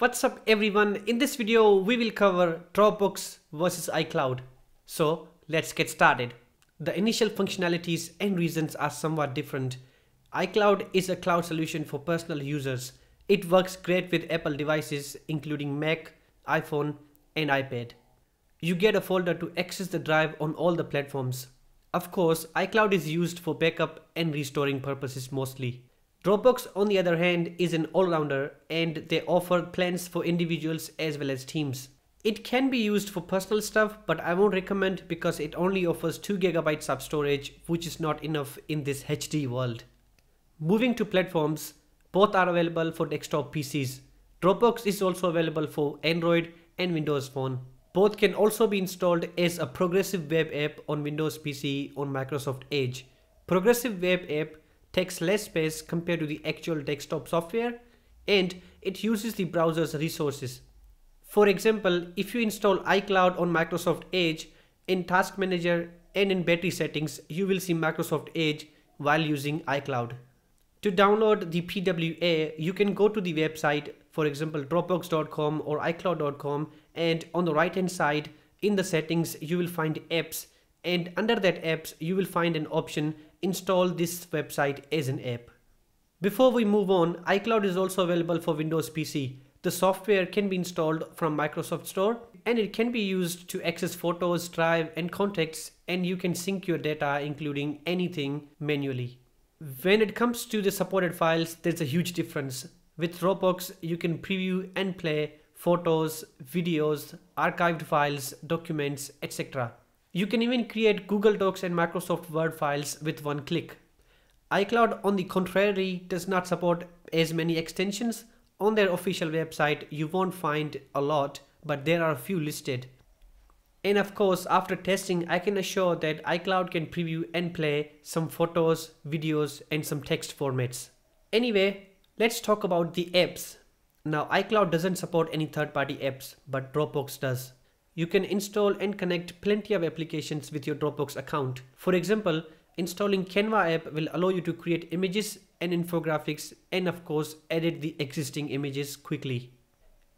What's up everyone? In this video we will cover Dropbox versus iCloud. So let's get started. The initial functionalities and reasons are somewhat different. iCloud is a cloud solution for personal users. It works great with Apple devices including Mac, iPhone and iPad. You get a folder to access the drive on all the platforms. Of course, iCloud is used for backup and restoring purposes mostly. Dropbox on the other hand is an all-rounder and they offer plans for individuals as well as teams. It can be used for personal stuff but I won't recommend because it only offers 2GB of storage which is not enough in this HD world. Moving to platforms, both are available for desktop PCs. Dropbox is also available for Android and Windows Phone. Both can also be installed as a progressive web app on Windows PC on Microsoft Edge. Progressive web app takes less space compared to the actual desktop software and it uses the browser's resources. For example, if you install iCloud on Microsoft Edge, in Task Manager and in battery settings, you will see Microsoft Edge while using iCloud. To download the PWA, you can go to the website, for example, dropbox.com or iCloud.com, and on the right hand side, in the settings, you will find apps, and under that apps, you will find an option install this website as an app. Before we move on, iCloud is also available for Windows PC. The software can be installed from Microsoft Store and it can be used to access photos, drive and contacts and you can sync your data including anything manually. When it comes to the supported files, there's a huge difference. With Dropbox, you can preview and play photos, videos, archived files, documents, etc. You can even create Google Docs and Microsoft Word files with one click. iCloud on the contrary does not support as many extensions. On their official website you won't find a lot but there are a few listed. And of course after testing I can assure that iCloud can preview and play some photos, videos and some text formats. Anyway, let's talk about the apps. Now iCloud doesn't support any third-party apps but Dropbox does. You can install and connect plenty of applications with your Dropbox account. For example, installing Canva app will allow you to create images and infographics and of course edit the existing images quickly.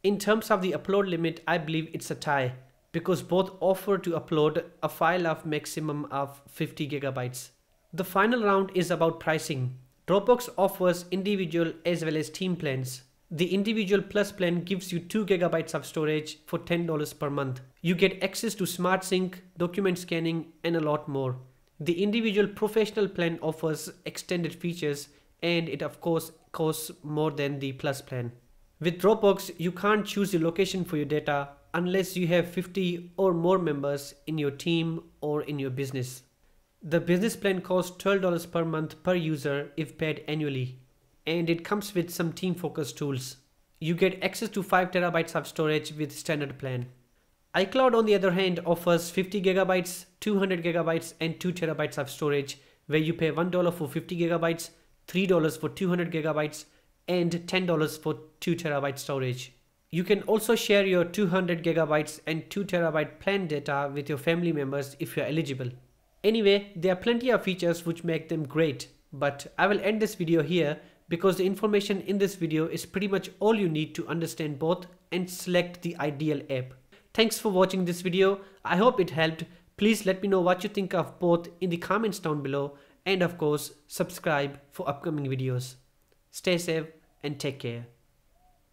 In terms of the upload limit, I believe it's a tie because both offer to upload a file of maximum of 50 gigabytes. The final round is about pricing. Dropbox offers individual as well as team plans. The individual plus plan gives you 2 gigabytes of storage for $10 per month. You get access to Smart Sync, document scanning, and a lot more. The individual professional plan offers extended features and it of course costs more than the plus plan. With Dropbox, you can't choose the location for your data unless you have 50 or more members in your team or in your business. The business plan costs $12 per month per user if paid annually and it comes with some team focus tools. You get access to 5 terabytes of storage with standard plan. iCloud on the other hand offers 50 gigabytes, 200 gigabytes and 2 terabytes of storage where you pay $1 for 50 gigabytes, $3 for 200 gigabytes and $10 for 2 terabyte storage. You can also share your 200 gigabytes and 2 terabyte plan data with your family members if you're eligible. Anyway, there are plenty of features which make them great, but I will end this video here because the information in this video is pretty much all you need to understand both and select the ideal app. Thanks for watching this video. I hope it helped. Please let me know what you think of both in the comments down below and of course subscribe for upcoming videos. Stay safe and take care.